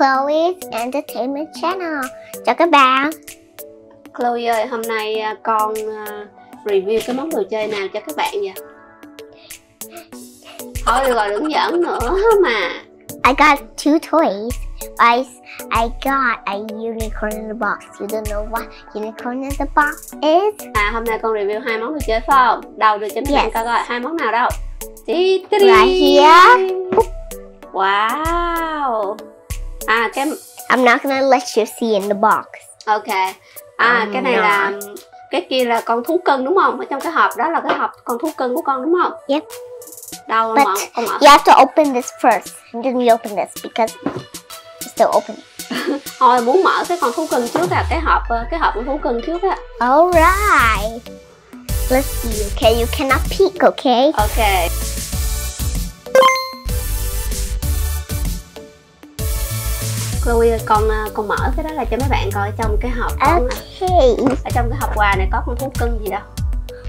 Chloe's Entertainment Channel. Chào các bạn. Chloe ơi, hôm nay à, con à, review cái món đồ chơi nào cho các bạn vậy? Thôi được rồi, đừng giỡn nữa mà. I got two toys. I, I got a unicorn in the box. You don't know what unicorn in the box is? À, hôm nay con review hai món đồ chơi phải không? Đầu đưa cho mấy Yes. bạn coi coi hai món nào đâu. Right here. Wow. À, cái I'm not gonna let you see in the box. ok. À, Oh, cái này no. là cái kia là con thú cưng đúng không? Ở trong cái hộp đó là cái hộp con thú cưng của con đúng không? Yep. Đâu But mà con mở You have to open this first, and then you open this because it's still open. thôi muốn mở cái con thú cưng trước à cái hộp ờ, cái hộp con thú cưng trước á Alright. Let's see, okay? You cannot peek, okay? ok Chloe ơi, con ờ, con mở cái đó là cho mấy bạn coi trong cái hộp à. Okay. ở trong cái hộp quà này có con thú cưng gì đâu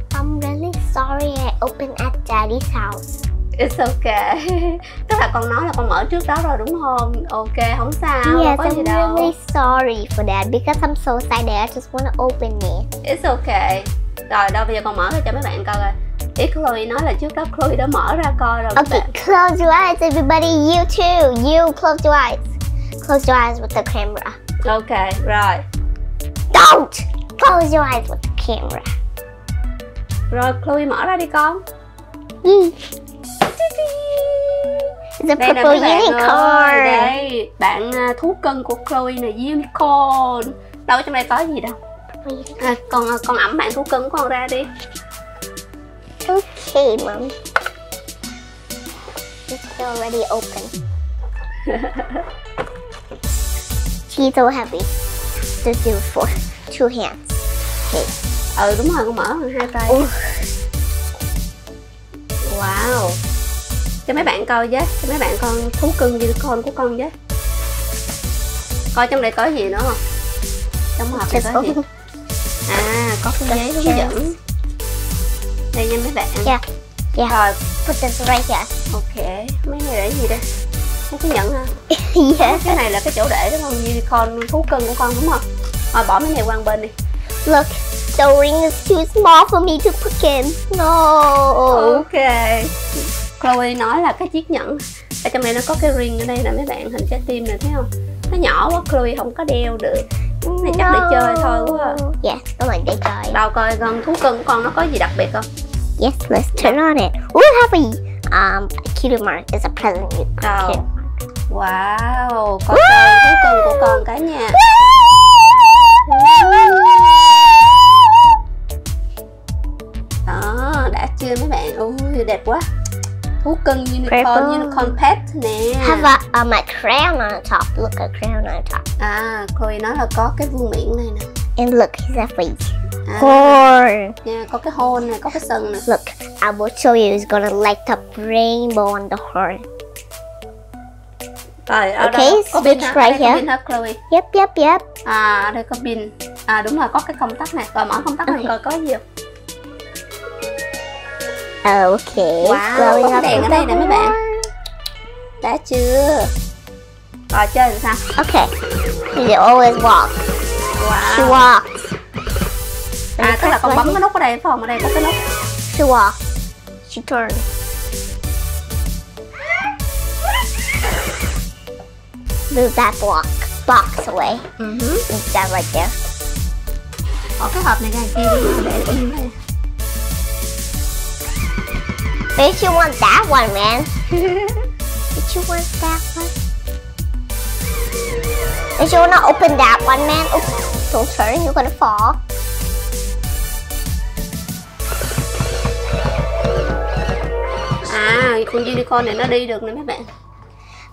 I'm really sorry I opened at Daddy's house. It's okay Tức là con nói là con mở trước đó rồi đúng không? Ok, không sao, không yes, có gì I'm đâu really sorry for that because I'm so excited. I just want to open it. It's okay Rồi đâu bây giờ con mở ra cho mấy bạn coi rồi Ý Chloe nói là trước đó Chloe đã mở ra coi rồi Okay, close your eyes, everybody. You too. You close your eyes. Close your eyes with the camera. Ok, rồi Don't close your eyes with the camera. Rồi Chloe mở ra đi con. It's a Đây purple mấy bạn ơi unicorn. Đây, bạn à, thú cưng của Chloe này unicorn Đâu trong đây có gì đâu unicorn. à, Con con ẩm bạn thú cưng của con ra đi Okay, mom. It's already open. She's so happy to do for two hands. Okay. Ừ đúng rồi con mở bằng hai tay Ui. Wow Cho mấy bạn coi với Cho mấy bạn con thú cưng unicorn của con với Coi trong đây có gì nữa không Trong hộp này có gì. À có cái giấy hướng dẫn Đây nha mấy bạn Yeah. Yeah. Rồi Put this right here. ok Mấy này để gì đây Mấy cái nhẫn hả yes. Cái này là cái chỗ để đó con unicorn thú cưng của con đúng không Rồi bỏ mấy này qua bên đi Look, the ring is too small for me to put in. No. Ok Chloe nói là cái chiếc nhẫn Ở trong này nó có cái ring ở đây nè mấy bạn Hình trái tim này thấy không Nó nhỏ quá Chloe không có đeo được này chắc để chơi thôi quá à. Yes, đúng rồi để chơi. Đâu coi con thú cưng của con nó có gì đặc biệt không Yes, let's turn on it. We have a um a cutie mark is a present. You can- Wow Coi chơi thú cưng của con cả nhà Đó đã chưa mấy bạn Ui đẹp quá Thú cưng unicorn unicorn pet nè Have a um a crown on top. Look, a crown on top. À Chloe nói là có cái vương miệng này nè And look, he's a face. à, Horn. nha, Có cái hôn này, có cái sừng nè Look, I will show you. He's gonna light up rainbow on the horn. Rồi ở Okay, đâu có pin hả? right here. pin hả Chloe Yep, yep, yep. À đây có pin À đúng rồi có cái công tắc này Rồi mở công tắc này Okay. coi có gì không Okay. Wow, có cái đèn ở đây nè mấy bạn. Đã chưa Rồi chơi làm sao Okay. She always walks. She Wow walks. À tức là con bấm cái nút ở đây phải không Ở đây có cái nút She walks. She turns. Move that block box away. Move that right there. Bỏ hộp này ra kia đi Để yên đây Maybe you want that one, man. Did you want that one? Did you want to open that one, man? Oops, don't turn, you're gonna fall. À con unicorn này nó đi được nè mấy bạn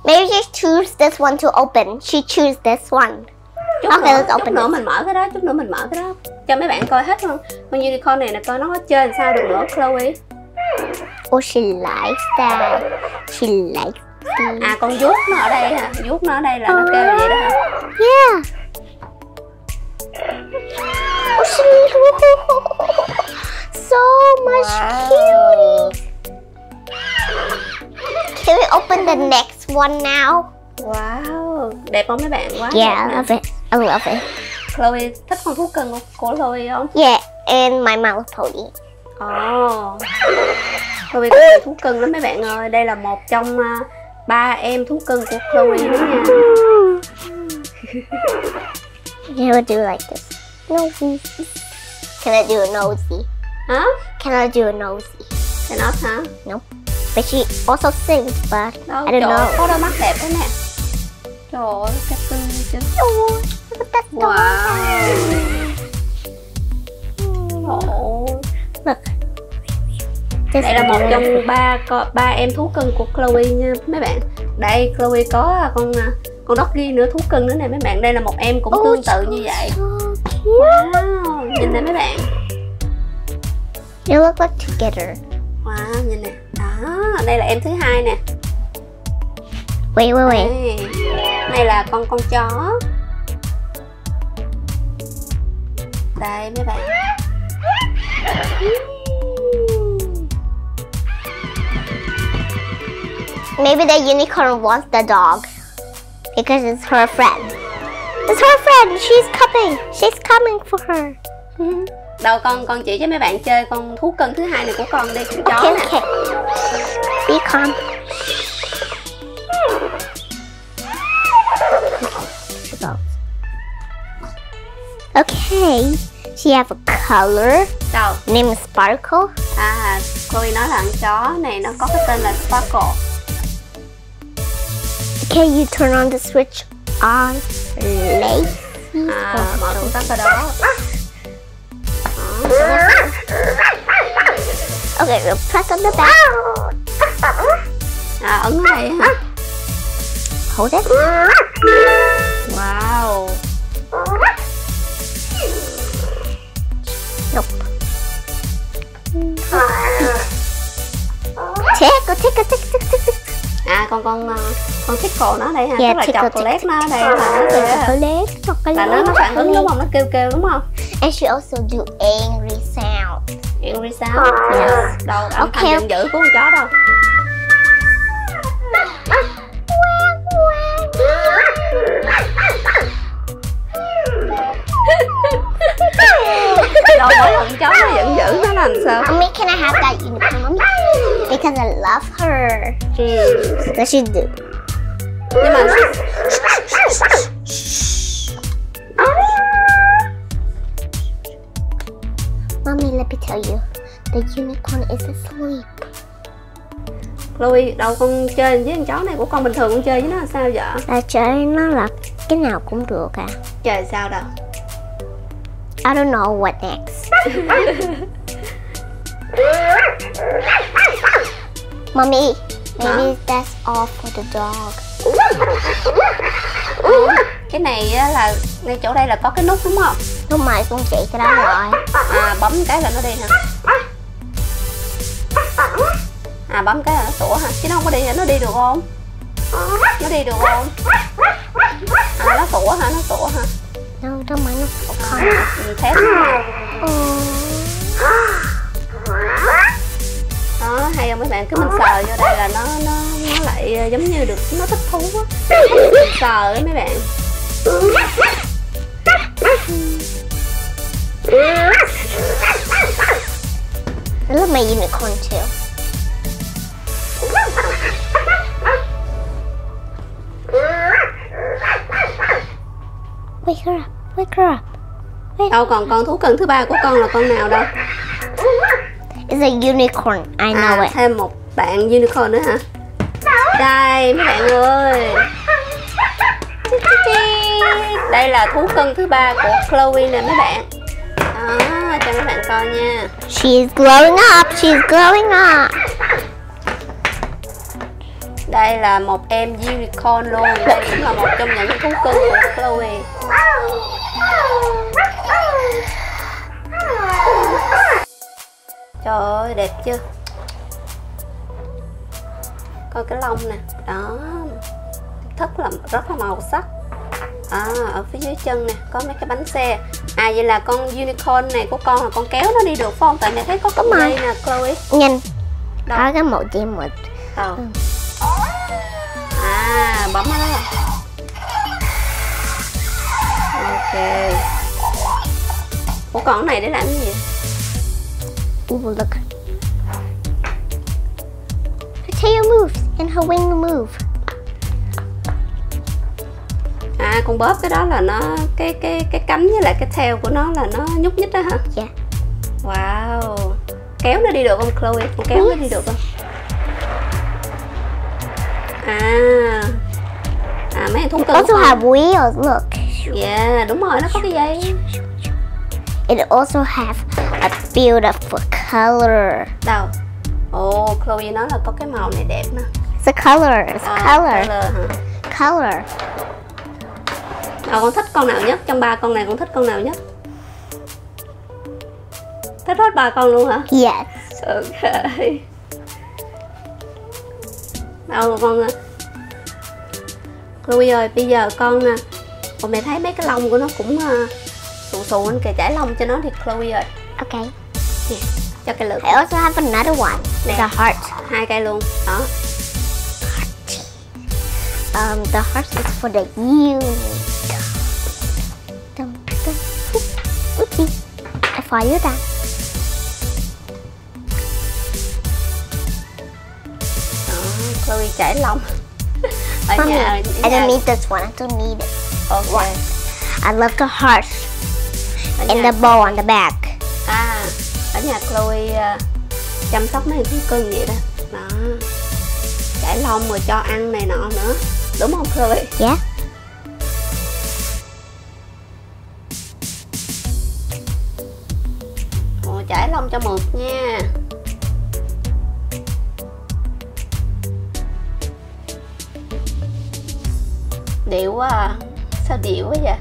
Maybe just choose this one to open. She choose this one. chút Okay, nữa, let's chút open nữa it. mình mở cái đó chút nữa mình mở cái đó cho mấy bạn coi hết luôn con unicorn này nè coi nó chơi làm sao được nữa Chloe Oh, she likes that. She likes that. à con vuốt nó ở đây hả vuốt nó ở đây là nó kêu vậy đó hả Yeah. Oh, she so much Wow. cuties. Can we open the next one now? wow đẹp không mấy bạn quá Yeah, I đẹp love it. I love it. Chloe thích con thú cưng của- Chloe không Yeah, and my Little Pony. Ồ Chloe có nhiều thú cưng lắm mấy bạn ơi Đây là một trong à, ba em thú cưng của Chloe đó nha You would do like this. Nosy. Can I do a nosy? Hả? Can I do a nosy? Cái nó hả? But she also sings, but Đâu, I don't trời know. có đôi mắt đẹp nè Trời ơi, cái cưng chứ Wow. This Đây là một trong ba ba em thú cưng của Chloe nha mấy bạn. Đây Chloe có à, con à, con doggy nữa thú cưng nữa nè mấy bạn. Đây là một em cũng Oh, tương tự như vậy. Wow, nhìn nè mấy bạn. They look like together. Wow, nhìn nè. Đây là em thứ hai nè. Wait, wait, wait. Đây. Này là con con chó. Đây mấy bạn. Maybe the unicorn wants the dog because it's her friend. It's her friend. She's coming. She's coming for her. Mm-hmm. Đâu con con chỉ cho mấy bạn chơi con thú cưng thứ hai này của con đi, con chó Okay, nè. okay. Be calm. Okay. She have a color. Đâu? Name is Sparkle. À, Chloe nói là con chó này nó có cái tên là Sparkle. Okay, you turn on the switch on late. À, mở công tắc ở đó. Okay, we'll press on the back. À, ấn hả? Hold it. Wow. Nope. Tickle, tickle, tickle, tickle, tickle. À, con con ờ, con tickle nó đây hả? Yeah, Tức là tickle, chocolate nó ở đây là nó kêu Chocolate, chocolate, là nó nó phản ứng đúng không? Nó kêu kêu đúng không? And she also do angry sound. Angry sound. Yes. Đâu âm thanh giận dữ của con chó đâu. Đâu mỗi lần chó nó giận dữ nó làm sao? Mommy, can I have that unicorn? Because I love her. What she do? Nhưng mà Mommy, let me tell you. The unicorn is asleep. Louis đâu con chơi với con chó này của con bình thường con chơi với nó là sao vậy? Là chơi nó là cái nào cũng được à. Chơi sao đâu? I don't know what next. Mommy, maybe that's all for the dog. Cái này á là ngay chỗ đây là có cái nút đúng không? Lúc mà con chỉ cái đó rồi. À bấm cái là nó đi hả? À bấm cái là nó sủa hả? Chứ nó không có đi hả? Nó đi được không? Nó đi được không? À nó sủa hả? Nó sủa hả? Đâu, đâu mà nó khổ không. Mình test nó. Đó, hay không mấy bạn cứ mình sờ vô đây là nó nó nó lại ờ, giống như được nó thích thú á. Sờ ấy mấy bạn. I love my unicorn too. Wake her up, wake her up. Đâu còn con thú cưng thứ ba của con là con nào đâu? It's a unicorn, I know à, it. thêm một bạn unicorn nữa hả? Đây mấy bạn ơi. Đây là thú cưng thứ ba của Chloe nè mấy bạn. Đó, cho mấy bạn coi nha. She's glowing up, she's glowing up. Đây là một em unicorn luôn. Đây cũng là một trong những thú cưng của Chloe. Trời ơi đẹp chưa? Coi cái lông nè, đó. Thất là rất là màu sắc. À, ở phía dưới chân nè có mấy cái bánh xe à vậy là con unicorn này của con là con kéo nó đi được phải không tại mẹ thấy có rồi. dây nè Chloe Nhìn, đâu có cái màu gì một đâu à bấm ở đó ok. Ủa còn cái này để làm cái gì? Ooh, look. Her tail moves and her wing move. à con bóp cái đó là nó cái cái cái cánh với lại cái tail của nó là nó nhúc nhích đó hả? Yeah. wow. Kéo nó đi được không Chloe? Con kéo nó đi được không? À mấy thú cưng Also have wheels. Look. yeah đúng rồi nó có cái dây It also have a beautiful color. đâu ồ Chloe nói là có cái màu này đẹp nè It's a color. It's à, a color. color hả Color. Ờ, con thích con nào nhất trong ba con này con thích con nào nhất thích hết ba con luôn hả Yes. ok đâu con Chloe ơi bây giờ con à, Ủa mẹ thấy mấy cái lông của nó cũng à, xù xù anh kìa chải lông cho nó thì Chloe ơi Okay. cho cái lượt I also have another one. It's a heart. hai cây luôn đó Um, the heart is for the. Oop- Oopsie. I fired that. đó Chloe chải lông ở Mommy, nhà, ở I nhà don't need this one. I don't need it. ok I love the heart ở and nhà, the bow on the back. à ở nhà Chloe à, chăm sóc mấy thú cưng vậy đó đó chải lông rồi cho ăn này nọ nữa đúng không Chloe Yeah. Ồ, chải lông cho mượt nha điệu quá à. Sao điệu quá vậy?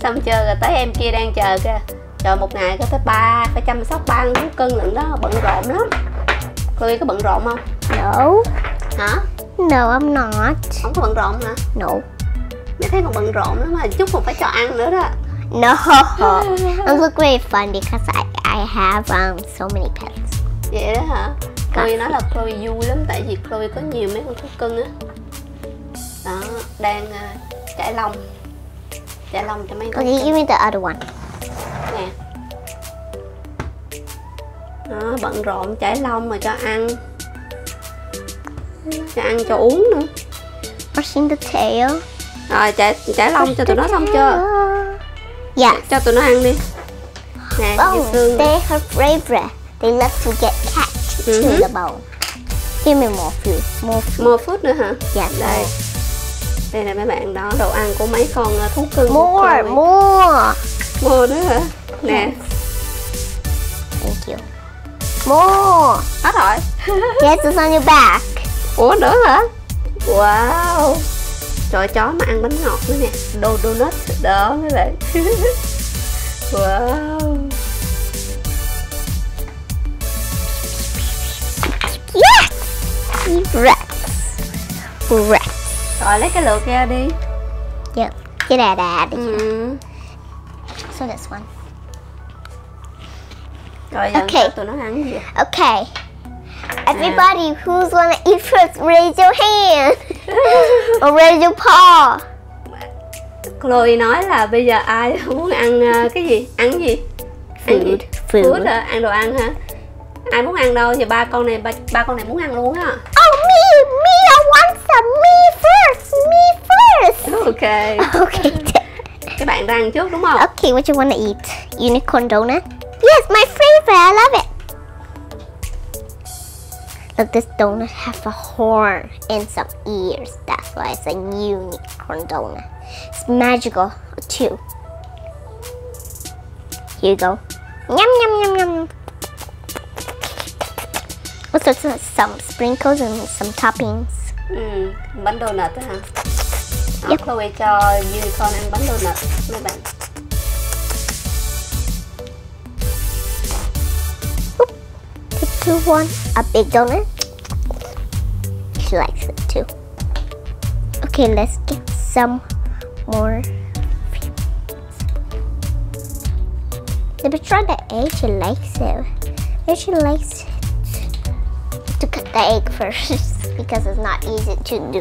Xong chơi rồi tới em kia đang chờ kìa. Chờ một ngày có tới ba phải chăm sóc ba thú cưng lận đó bận rộn lắm. Chloe có bận rộn không? No. hả? No, I'm not. không có bận rộn hả? No. mẹ thấy còn bận rộn lắm mà chút còn phải cho ăn nữa đó. No. it look very fun because I, I have um so many pets. vậy đó hả? Chloe nói là Chloe vui lắm tại vì Chloe có nhiều mấy con thú cưng á đó đang uh, chải lông chải lông cho mấy con Okay, give me the other one. nè đó bận rộn chải lông mà cho ăn cho ăn cho uống nữa Brushing the tail. rồi chải chải lông cho tụi nó xong chưa Yes. cho tụi nó ăn đi nè Oh, dì Sương they her favorite. They love to get catch to Mhm. the bone. Give me more food. More food. mua phút nữa hả Yes. đây đây là mấy bạn đó đồ ăn của mấy con uh, thú cưng. Chloe. More. mua nữa hả nè Thank you. More. hết rồi Yes, it's on your back. ủa nữa hả wow trời chó mà ăn bánh ngọt nữa nè đồ donut đó mấy bạn wow Yes. Rex. Rex. Rồi lấy cái lượt ra đi Yep. Get out of here. ừ. So this one. rồi giờ Ok. cho tụi nó ăn gì Okay. Everybody who's gonna eat first, raise your hand. or raise your paw. Chloe nói là bây giờ ai muốn ăn uh, cái gì ăn cái gì ăn gì Food. Food hả ăn đồ ăn hả ai muốn ăn đâu thì ba con này ba, ba con này muốn ăn luôn á Oh, me, me, I want some. Me first. Me first. ok Okay. các bạn ra ăn trước đúng không okay, what you wanna eat? Unicorn donut? Yes, my favorite. I love it. Look, this donut has a horn and some ears. That's why it's a unicorn donut. It's magical too. Here you go. Yum yum yum yum. Also, some sprinkles and some toppings. ừ, bánh donut đó hả Yep. Chloe cho unicorn ăn bánh donut mấy bạn Take two one, a big donut. She likes it too. Okay, let's get some more. Let me try the egg. She likes it. Maybe she likes it. To cut the egg first because it's not easy to do.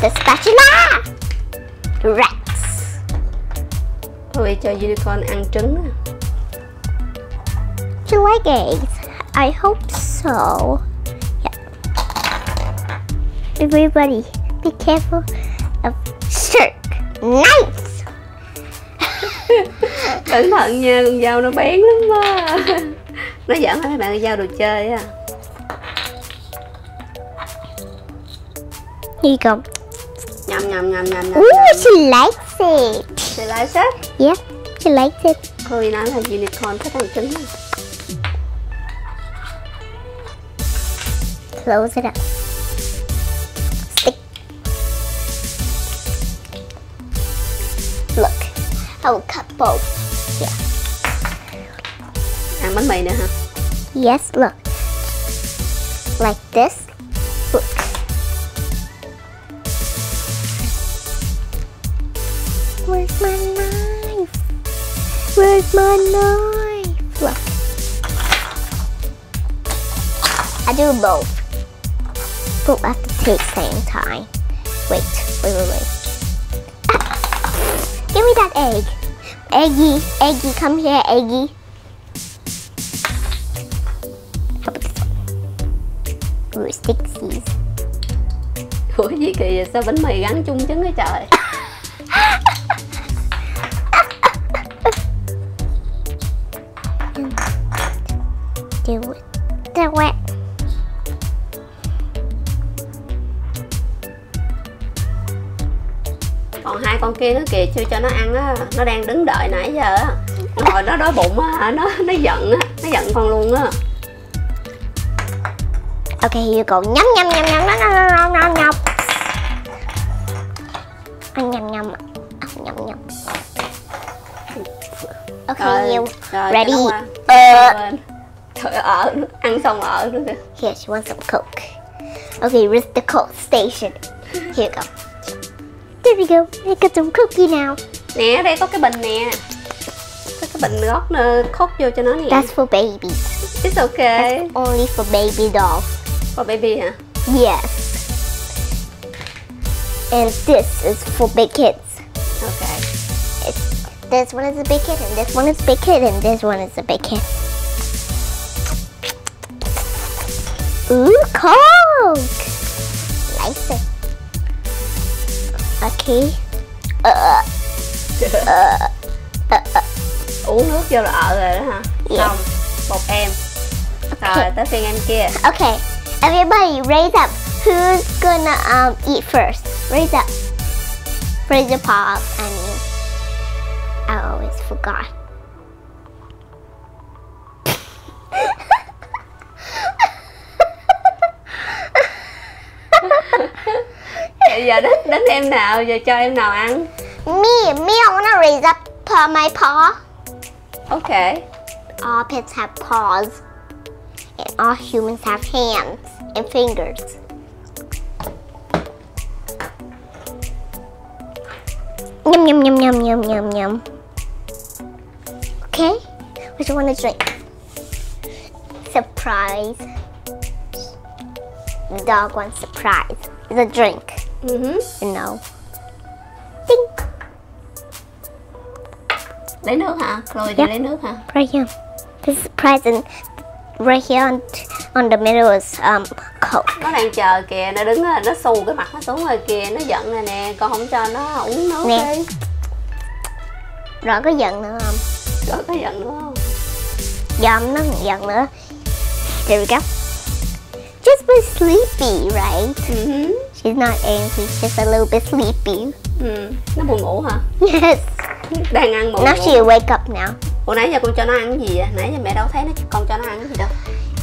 The spatula. Rex. Chloe cho unicorn ăn trứng. Do you like eggs? I hope so. Yeah. Everybody, be careful of shark knives. Cẩn thận nha, con dao nó bén lắm mà Nó giỡn hả mấy bạn, dao đồ chơi á Here you go. Nhầm nhầm nhầm nhầm nhầm Ooh, she likes it. Thì lại sách Yep, she likes it. Chloe nói là unicorn ăn trứng. Close it up. Stick. Look, I will cut both. Ăn bánh mì nữa hả? Yes, look. Like this. My knife? Where's my knife? Well, I do both. But I have to take same time. Wait, wait, wait, wait. Ah, give me that egg. Eggy, Eggy, come here, Eggy. How about this one? Ooh, sticksies. Ủa gì kỳ vậy? Sao bánh mì gắn chung trứng với trời? Chưa cho nó ăn á Nó đang đứng đợi nãy giờ á Nó ngồi nó đói bụng á Nó nó giận á Nó giận con luôn á Okay, here you go. Nhum nhum nhum nhum nhum nhum nhum nhum. Nhum nhum nhum. Nhum nhum. Okay, you rồi ready? Quên. Trời ở. Ăn xong ở nữa here, she wants some Coke. Okay, where's the Coke station? Here you go. There we go. I got some cookie now. Nè đây có cái bình nè Có cái bình gót nè Khóc vô cho nó nè That's for babies. It's okay That's only for baby dolls. For baby hả? Yes. And this is for big kids. Ok It's, this one is a big kid, and this one is a big kid, and this one is a big kid. Ooh, Coke! Okay. Uh, Uống nước vô là ở rồi đó hả? Xong Một em Rồi tới phiên em kia okay. Everybody, raise up. Who's gonna um eat first? Raise up. Raise your paw up. I mean, I always forgot. Bây giờ đến, đến em nào Giờ cho em nào ăn Me, me, I wanna raise up my paw. Ok All pets have paws, and all humans have hands and fingers. Yum yum yum yum yum yum yum. Okay, what do you want to drink? Surprise. The dog wants surprise. It's a drink, hứ. you know. Ding. Lấy nước hả? Chloe Yep. lấy nước hả? Right here. This is present right here on, on the middle is um Coke. Nó đang chờ kìa Nó đứng nó xù cái mặt nó xuống rồi kìa Nó giận nè nè Con không cho nó uống nước Nè. đi Rõ có giận nữa không? Rồi có giận nữa không? Dầm nó giận nữa. There we go. Just be sleepy, right? Hứ. She's not angry, just a little bit sleepy. Ừ. Nó buồn ngủ hả? Yes. Đang ăn buồn Now ngủ she'll wake up now. Ủa nãy giờ con cho nó ăn cái gì vậy? Nãy giờ mẹ đâu thấy nó con cho nó ăn cái gì đâu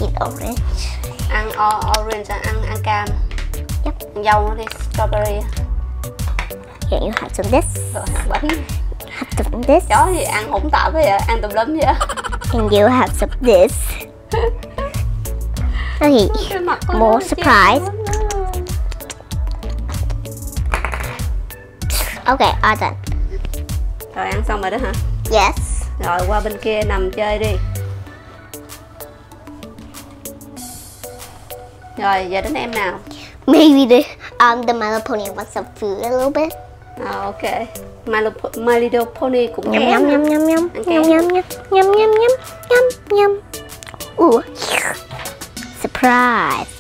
Eat orange. Ăn o- orange, ăn ăn cam Yep. Dâu nó đi, strawberry Here you have some this, Rồi ăn bánh have some this, Chó gì ăn hỗn tạp vậy Ăn tùm lum vậy and you have some this. Okay, More surprise. All done. Rồi ăn xong rồi đó hả? Yes. Rồi qua bên kia nằm chơi đi Rồi giờ đến em nào Maybe the um the Little Pony wants some food a little bit. à, ok My Little, My Little Pony cũng Nhâm nhâm nhâm nhâm nhâm nhâm nhâm nhâm nhâm nhâm nhâm nhâm nhâm. Surprise.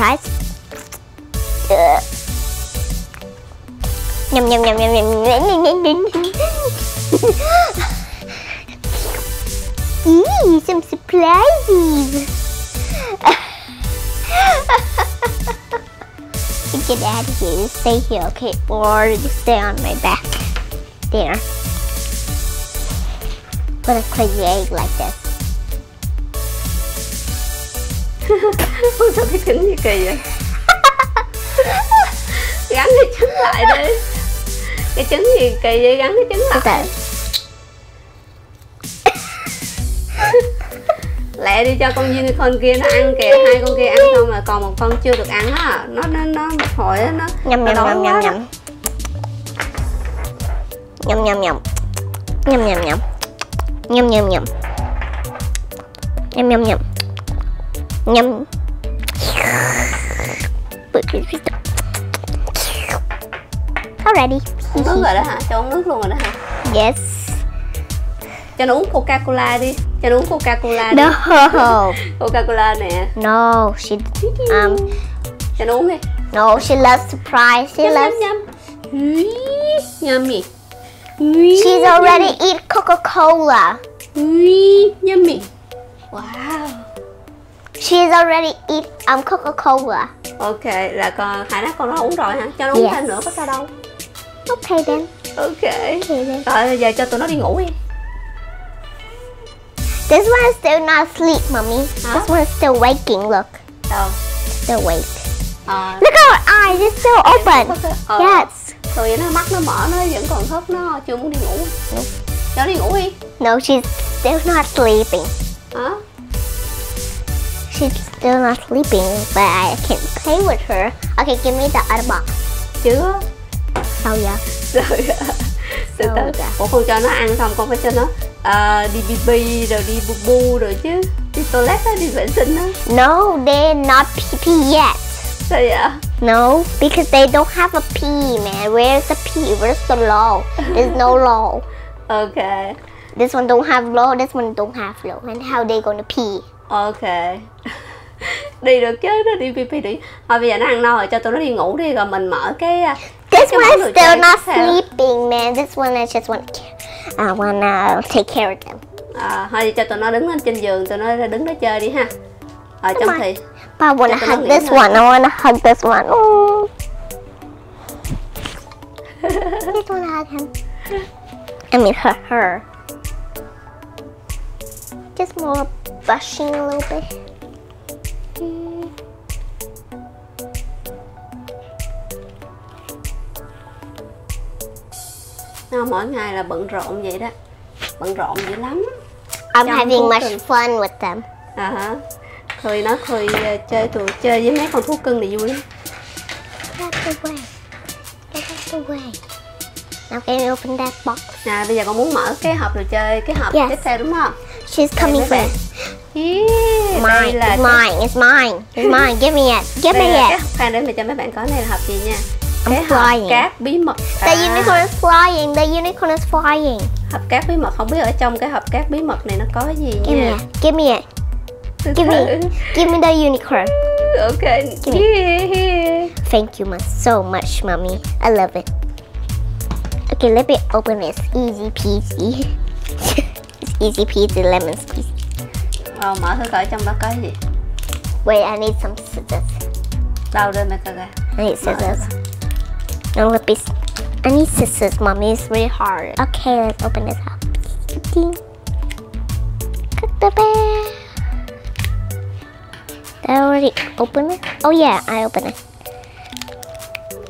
surprise. Ugh. Yum yum yum yum yum yum yum Eee, some surprises. Get out of here, stay here, okay? Or stay on my back. There. What a crazy egg like this. Ôi, sao cái trứng gì kỳ vậy gắn cái trứng lại đi cái trứng gì kỳ vậy gắn cái trứng lại at lẹ đi cho con unicorn kia nó ăn kìa hai con kia ăn xong rồi còn một con chưa được ăn á nó nó nó một hồi á nó Nhâm nó nhâm đói nhâm quá nhâm đó. nhâm. Nhâm nhâm nhâm. Nhâm nhâm nhâm. Nhâm nhâm nhâm. Already. uống nước rồi đó hả cho uống nước luôn rồi đó hả Yes. cho nó uống coca cola đi cho nó uống coca cola đi No. coca cola nè No, she um cho nó uống đi no, she loves surprise. She nhâm loves nhâm nhâm gì She's already eat Coca-Cola. gì wow She's already eat um Coca-Cola. Ok là con hai đứa con nó uống rồi hả cho nó uống Yes. thêm nữa có sao đâu ok Okay then. rồi giờ cho tụi nó đi ngủ đi This one is still not asleep, mommy. Huh? This one is still waking. Look, đâu still awake. ờ Look at her eyes. It's still open. Ờ. Yes. Rồi nó mắt nó mở nó vẫn còn thức nó chưa muốn đi ngủ cho đi ngủ đi No, she's still not sleeping. hả She's still not sleeping, but I can't play with her. Okay, give me the other box. chưa Oh yeah. rồi từ Sao từ ủa con cho nó ăn xong con phải cho nó ờ, đi bb rồi đi bu bu rồi chứ đi toilet á đi vệ sinh á No, they're not pee yet. sao vậy No, because they don't have a pee, man. Where's the pee? Where's the low? There's no low. ok This one don't have low. This one don't have low. And how they gonna pee? Ok đi được chứ nó đi bb đi thôi bây giờ nó ăn no rồi cho tụi nó đi ngủ đi rồi mình mở cái à, This cái one món is đồ still not sleeping, man. This one I just want, I wanna take care of them. à, thôi cho tụi nó đứng lên trên giường tụi nó đứng đó chơi đi ha ở trong thì But I wanna hug this one. I wanna hug this one. Oh. I just wanna hug him. I mean her, her. Just more brushing a little bit. Nó mỗi ngày là bận rộn vậy đó bận rộn dữ lắm I'm Trong having much cưng. fun with them. à hả Khơi nó Khơi ờ, chơi tụi chơi với mấy con thú cưng này vui lắm Get out the way. Get out the way. Now can you open that box? nè bây giờ con muốn mở cái hộp đồ chơi cái hộp Yes. tiếp theo đúng không She's coming mấy Yeah, đây Mine. là It's mine. It's mine. It's mine. Give me it. Give đây me it. khoan để mình cho mấy bạn có này là hộp gì nha I'm cái hộp flying. cát bí mật The À, unicorn is flying. The unicorn is flying. hộp cát bí mật không biết ở trong cái hộp cát bí mật này nó có gì Give me nha it. Give me it. Từ Give me. Give me the unicorn. ok Give me. here. Thank you so much, mommy. I love it. Okay, let me open this. Easy peasy. it's easy peasy lemon squeeze. Ờ, mở thử coi trong đó có gì Wait, I need some scissors. đâu đây mẹ coi coi I need scissors. ra. No, let me. s- I need scissors, mommy. It's really hard. Okay, let's open this up. Ding. Cut the bear. Did I already open it? Oh yeah, I opened it.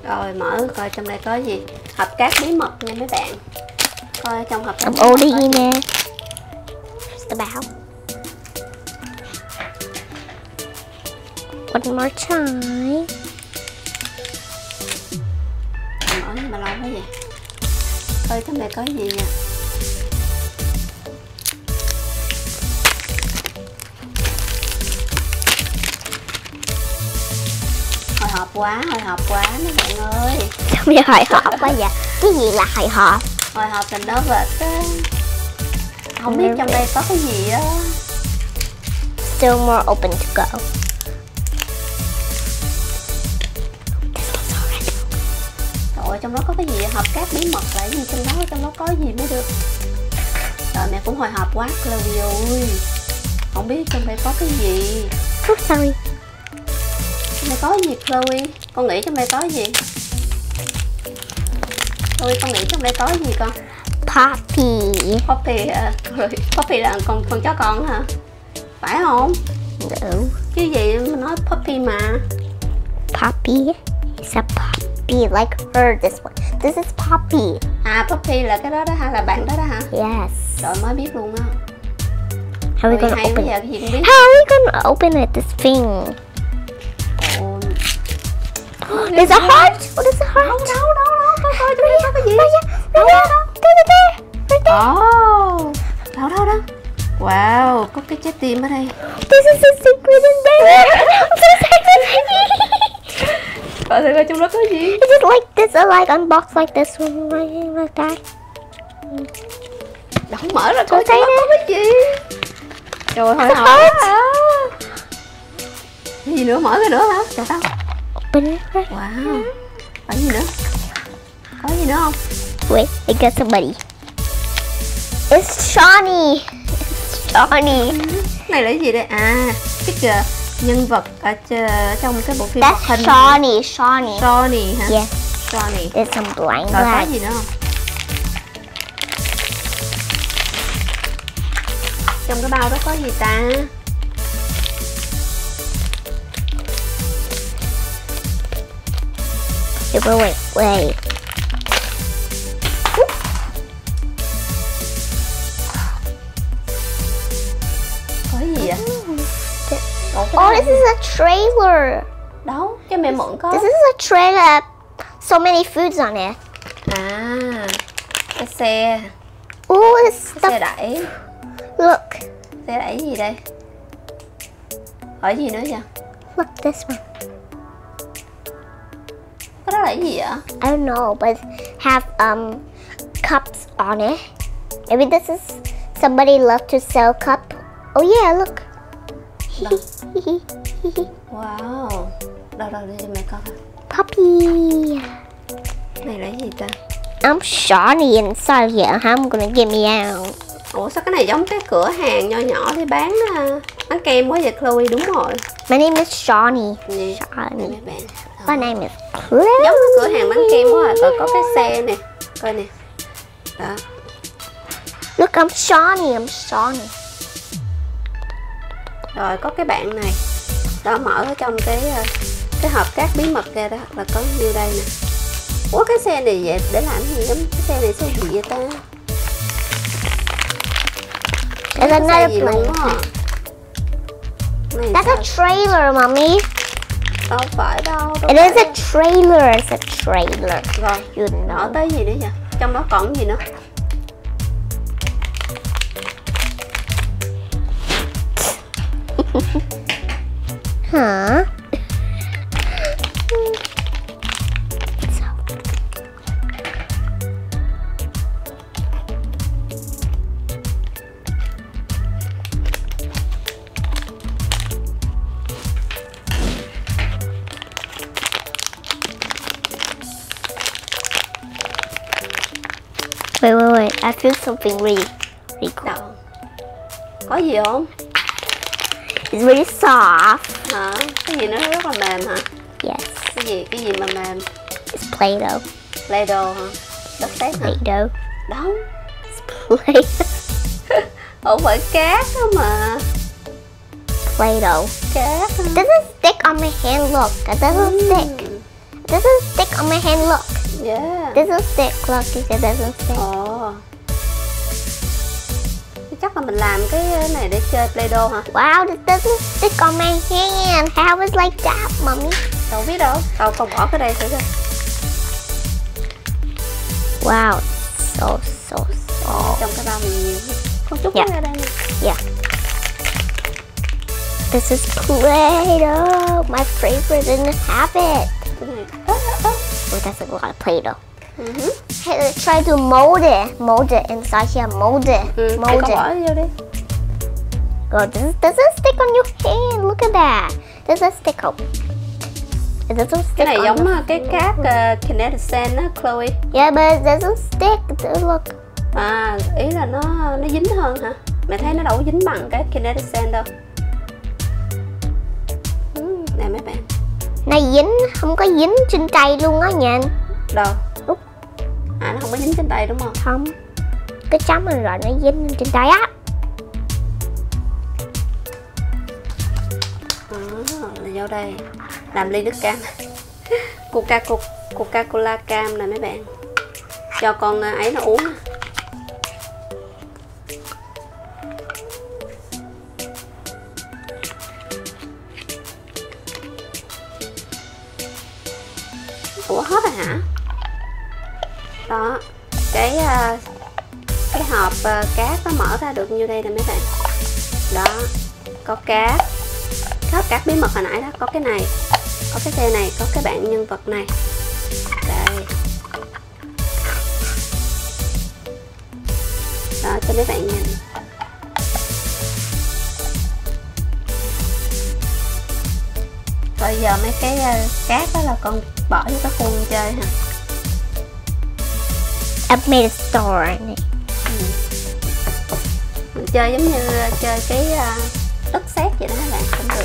rồi mở coi trong đây có gì hộp cát bí mật nha mấy bạn coi trong hộp cát I'm bí mật holding có it One more time. mở mà lâu quá vậy coi trong đây có gì nha hộp quá hồi hộp quá mấy bạn ơi Sao bây hồi hộp quá vậy? Cái gì là hồi hộp? hồi hộp thành đó vệt á không biết trong đây có cái gì á Still more open to go. Trong đó có cái gì hộp cát bí mật là cái gì trong đó? Trong đó có gì mới được? Trời mẹ cũng hồi hộp quá Chloe ơi. Không biết trong đây có cái gì. Oops, sorry. Trong đây có gì Chloe? Con nghĩ trong đây có gì? Chloe con nghĩ trong đây có gì con? Poppy. Poppy à? Poppy là con con chó con hả? Phải không? No. Chứ gì mà nói Poppy mà? Poppy. It's a poppy like her. This one. This is Poppy. À Poppy là cái đó đó hả là bạn đó đó hả Yes. Trời mới biết luôn á How are we gonna open it? How are we gonna open it? This thing. Ồ, There's a heart. What is a heart? đâu đâu đâu đâu coi coi có cái gì Đâu đâu đâu? There, there, right there. Ồ, đâu đâu đâu Wow, có cái trái tim ở đây This is a secret in there. I'm so excited. Coi thử coi trong đó có gì Is it like this? Or like unbox like this one, like, like that? Đâu mở ra coi thấy có cái gì Trời ơi, hồi hộp à. Cái gì nữa, mở ra nữa hả? Trời đâu Open it. Wow, có gì nữa Có gì nữa không? Wait, I got somebody. It's Shawnee. It's Shawnee. Cái này là cái gì đây? À, figure nhân vật ở chơ- trong cái bộ phim hoạt That's hình Shawnee. Shawnee. Sony hả? Yes. Sony There's some blind Rồi có gì nữa không? Trong cái bao đó có gì ta? Wait, wait, wait, Oh, this is a trailer. Đâu? Cho mẹ mượn có This is a trailer. So many foods on it. À Cái xe Oh, this Cái xe đẩy Look, Xe đẩy gì đây? Hỏi gì nữa vậy? look this one. Cái đó là cái gì vậy? I don't know, but have um cups on it. Maybe this is somebody love to sell cup. Oh yeah, look. Đâu? Wow Đâu đâu cho mẹ coi. Puppy. Này là gì ta? I'm Shawnee inside here. How am gonna get me out? Ủa sao cái này giống cái cửa hàng nho nhỏ để bán à, bán kem quá vậy Chloe đúng rồi My name is Shawnee. Đây Shawnee. My name is Chloe. giống cái cửa hàng bán kem quá à rồi có cái xe nè coi nè đó Look, I'm Shawnee. I'm Shawnee. Rồi có cái bạn này đó mở ở trong cái ờ, cái hộp cát bí mật ra đó là có như đây nè Ủa cái xe này vậy để làm gì giống cái xe này xe gì vậy ta Cái xe another gì luôn plane. á này That's a sao? trailer, mommy. đâu phải đâu, It is a trailer. It's a trailer. rồi You know. tới gì nữa vậy? Trong đó còn gì nữa? Huh? Wait, wait, wait. I feel something really, really cool. Đâu? Có gì không? It's really soft. Hả? Cái gì nó rất là mềm hả? Yes. Cái gì? Cái gì mà mềm? It's Play-Doh. Play-Doh hả? Đất sét hả? Play-Doh. Đâu? Play Không phải cát đó mà Play-Doh. Cát It doesn't stick on my hand. Look, it doesn't stick. It doesn't stick on my hand. Look, Yeah it doesn't stick. Look, it doesn't stick. Ồ Là mình làm cái này để chơi Play-Doh hả? Wow, this doesn't stick on my hand. How is like that, mommy? Đâu biết đâu Đâu con bỏ cái đây thử coi Wow, so so so. Trong cái bao mình nhiều Con chút Dạ. ra đây nè Yeah. This is Play-Doh, my favorite in the habit. Oh, that's a lot of Play-Doh. Ừ hứ. Hey, try to mold it. Mold it inside here. Mold it. Hãy mold it. bỏ vô đi God, this doesn't stick on your hand. Look at that. Doesn't stick on. It doesn't stick cái này giống your- ờ, cái cát uh, kinetic sand á Chloe Yeah, but it doesn't stick. Look. à ý là nó nó dính hơn hả mẹ thấy nó đâu có dính bằng cái kinetic sand đâu Ừ, nè mấy bạn Này dính, không có dính trên tay luôn á nha. đâu Úp. À nó không có dính trên tay đúng không? Không. Cái chấm này rồi nó dính lên trên tay á. à, là vô đây. Làm ly nước cam. Coca coca cola cam nè mấy bạn. Cho con ờ, ấy nó uống. Ủa hết rồi hả đó. Cái ờ, cái hộp ờ, cát nó mở ra được như đây nè mấy bạn? Đó. Có cát có cát bí mật hồi nãy đó. Có cái này có cái xe này có cái bạn nhân vật này. Đây. Đó cho mấy bạn nhìn. Rồi giờ mấy cái ờ, cát đó là con bỏ vô cái khuôn chơi hả? I've made a star in it. mình chơi giống như ờ, chơi cái ờ, đất sét vậy đó các bạn cũng được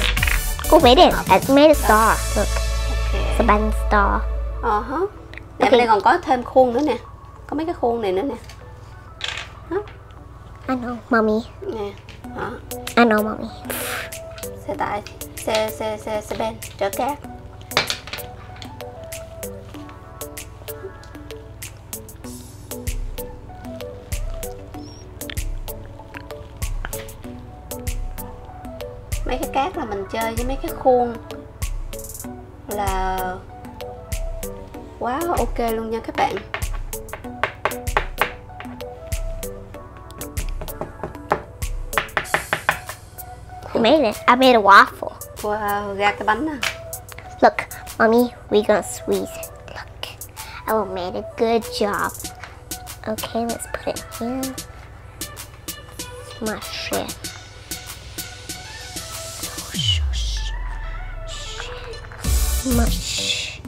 Oh, made it. I've made a star. Look, ok it's a band star. ờ hả nè Ok. bên đây còn có thêm khuôn nữa nè có mấy cái khuôn này nữa nè I know, mommy. nè đó I know, mommy. xe tải xe xe xe xe ben chở cát mấy cái cát là mình chơi với mấy cái khuôn là quá ok luôn nha các bạn I made it. I made a waffle. wow ra cái bánh nè Look, mommy, we're gonna squeeze it. Look, I made a good job. Okay, let's put it in. Smush it. Smush.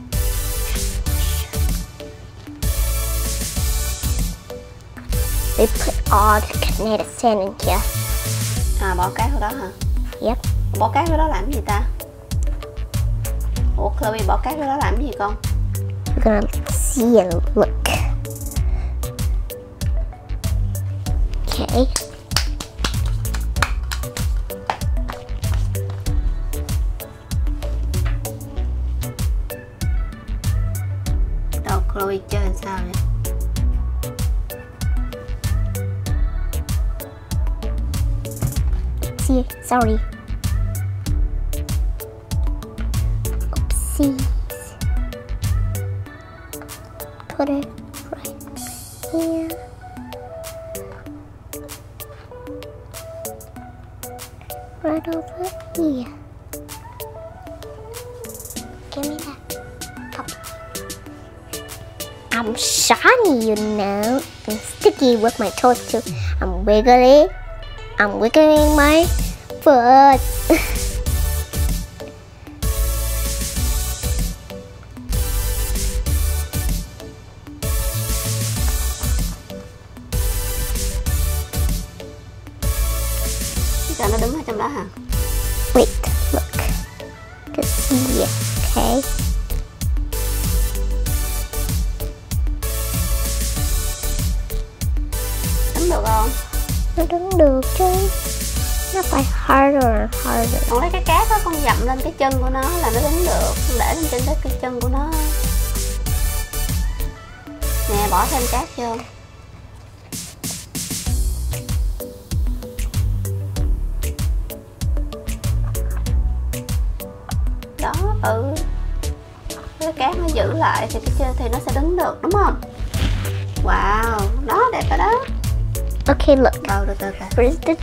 They put all the kinetic sand in here. à bỏ cát vào đó hả Yep. bỏ cát vào đó làm gì ta ủa Chloe bỏ cát vào đó làm gì con We're gonna see and look. Okay. Sorry. Oopsies. Put it right here. Right over here. Give me that. I'm shiny, you know. I'm sticky with my toes too. I'm wiggly. I'm wiggling my foot.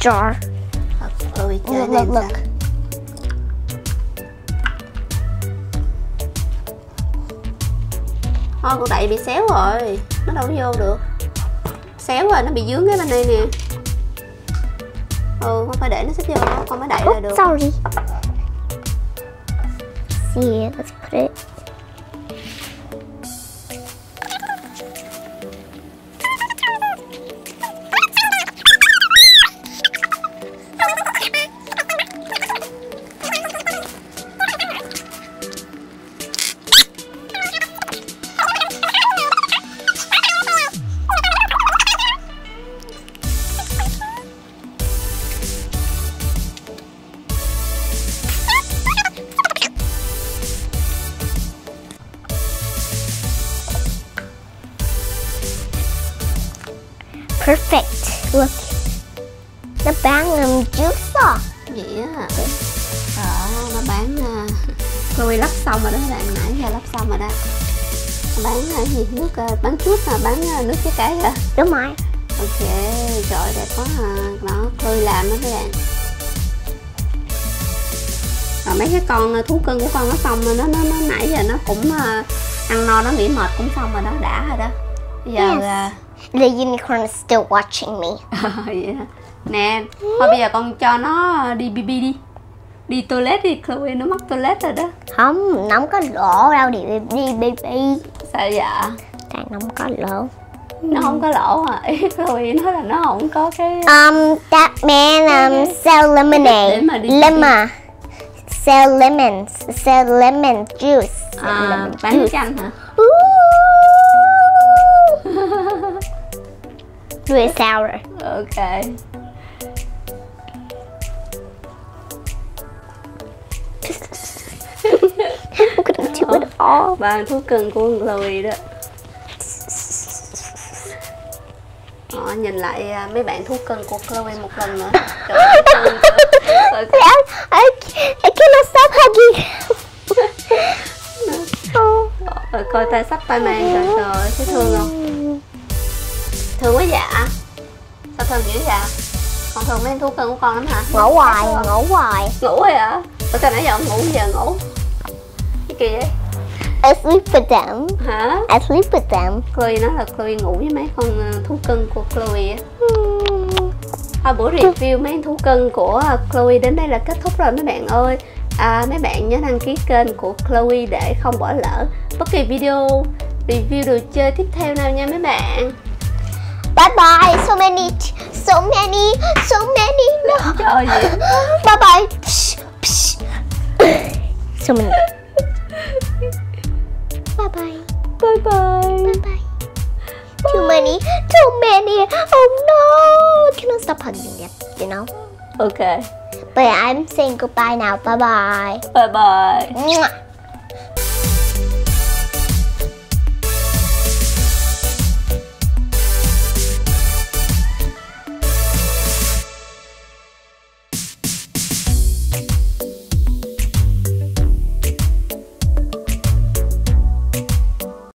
jar. Oh, look, look, look. Thôi con đậy bị xéo rồi. Nó đâu có vô được. Xéo rồi nó bị dướng cái bên đây nè. Ừ không phải để nó xích vô con mới đậy là được. Sorry. See, let's put it trái cây hả Đúng rồi. ok trời đẹp quá à đó Chloe làm đó các bạn rồi mấy cái con uh, thú cưng của con nó xong rồi nó nó nó nãy giờ nó cũng uh, ăn no nó nghỉ mệt cũng xong rồi đó đã rồi đó bây giờ Yes. uh, The unicorn is still watching me. hả? nè thôi bây giờ con cho nó đi bb đi đi toilet đi Chloe nó mắc toilet rồi đó Không, nó không có lỗ đâu đi đi baby. sao vậy Tại nó không có lỗ. Nó không có lỗ à ý Chloe nói là nó không có cái Um, that man um sell lemonade. Mà Lemon. Sell lemons. Sell lemon juice. à, lemon bán nước chanh hả. Really sour. ok I'm gonna do it all. bàn thuốc cưng của Chloe đó Đó, nhìn lại à, mấy bạn thú cưng của Chloe một lần nữa. Trời ơi, I, I, cannot stop hugging. Rồi coi tay sắp tay mang rồi trời ơi, thấy thương không? Thương quá dạ sao thương dữ vậy? Con thương mấy thú cưng của con lắm hả? Ngủ hoài, ngủ hoài. ngủ rồi hả? Ủa sao nãy giờ ngủ giờ ngủ? Cái kỳ vậy I sleep with them. hả I sleep with them. Chloe nói là Chloe ngủ với mấy con ờ, thú cưng của Chloe á. Thôi buổi review mấy thú cưng của Chloe đến đây là kết thúc rồi mấy bạn ơi à, Mấy bạn nhớ đăng ký kênh của Chloe để không bỏ lỡ bất kỳ video review đồ chơi tiếp theo nào nha mấy bạn Bye bye. So many, so many, so many. No. Trời ơi Bye bye. So many. Bye bye. Bye bye Bye bye. Too many, too many. Oh no. Cannot stop hugging them, you know? Ok But I'm saying goodbye now. Bye bye. Bye bye Mwah.